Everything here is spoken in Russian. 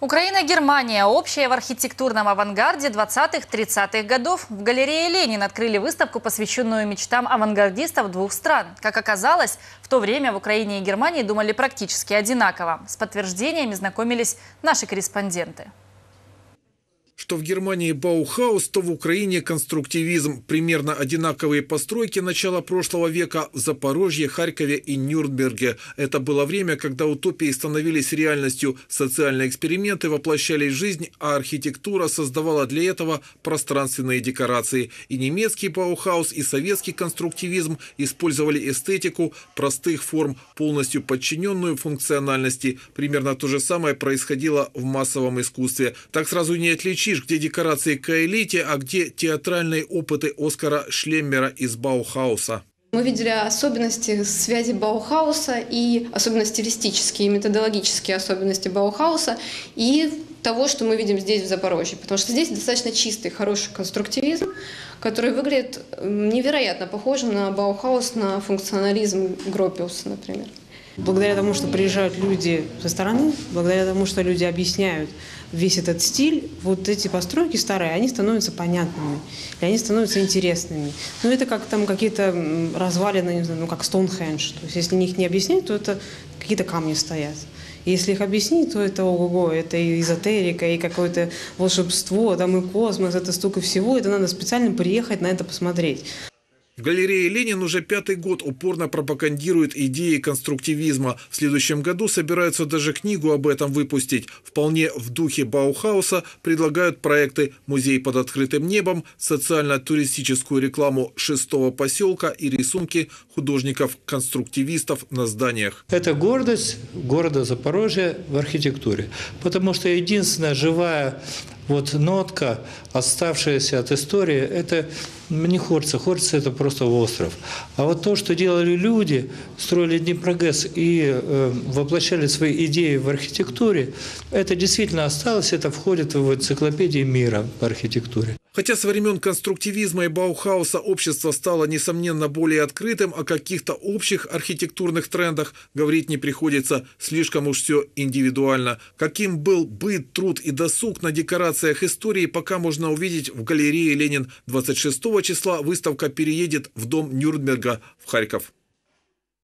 Украина-Германия. Общее в архитектурном авангарде 20-30-х годов. В галерее «Ленин» открыли выставку, посвященную мечтам авангардистов двух стран. Как оказалось, в то время в Украине и Германии думали практически одинаково. С подтверждениями знакомились наши корреспонденты. Что в Германии Баухаус, то в Украине конструктивизм. Примерно одинаковые постройки начала прошлого века в Запорожье, Харькове и Нюрнберге. Это было время, когда утопии становились реальностью, социальные эксперименты воплощались в жизнь, а архитектура создавала для этого пространственные декорации. И немецкий Баухаус, и советский конструктивизм использовали эстетику простых форм, полностью подчиненную функциональности. Примерно то же самое происходило в массовом искусстве. Так сразу не отличить различишь, где декорации к «Аэлите», а где театральные опыты Оскара Шлеммера из Баухауса. Мы видели особенности связи Баухауса и особенно стилистические и методологические особенности Баухауса и того, что мы видим здесь в Запорожье. Потому что здесь достаточно чистый, хороший конструктивизм, который выглядит невероятно похожим на Баухаус, на функционализм Гропиуса, например. Благодаря тому, что приезжают люди со стороны, благодаря тому, что люди объясняют весь этот стиль, вот эти постройки старые, они становятся понятными, и они становятся интересными. Ну, это как там какие-то развалины, не знаю, ну, как Стоунхендж. То есть, если их не объяснять, то это какие-то камни стоят. Если их объяснить, то это ого-го, это и эзотерика, и какое-то волшебство, там и космос, это столько всего, это надо специально приехать на это посмотреть. В галерее «Ленин» уже пятый год упорно пропагандирует идеи конструктивизма. В следующем году собираются даже книгу об этом выпустить. Вполне в духе Баухауса предлагают проекты «Музей под открытым небом», социально-туристическую рекламу шестого поселка и рисунки художников-конструктивистов на зданиях. Это гордость города Запорожья в архитектуре. Потому что единственная живая вот нотка, оставшаяся от истории, это не Хорца. Хорца – это просто остров. А вот то, что делали люди, строили Днепрогэс и э, воплощали свои идеи в архитектуре, это действительно осталось, это входит в энциклопедию мира по архитектуре. Хотя со времен конструктивизма и Баухауса общество стало, несомненно, более открытым, о каких-то общих архитектурных трендах говорить не приходится, слишком уж все индивидуально. Каким был быт, труд и досуг на декорациях истории, пока можно увидеть в галерее «Ленин» 26 числа выставка переедет в дом Нюрнберга в Харьков.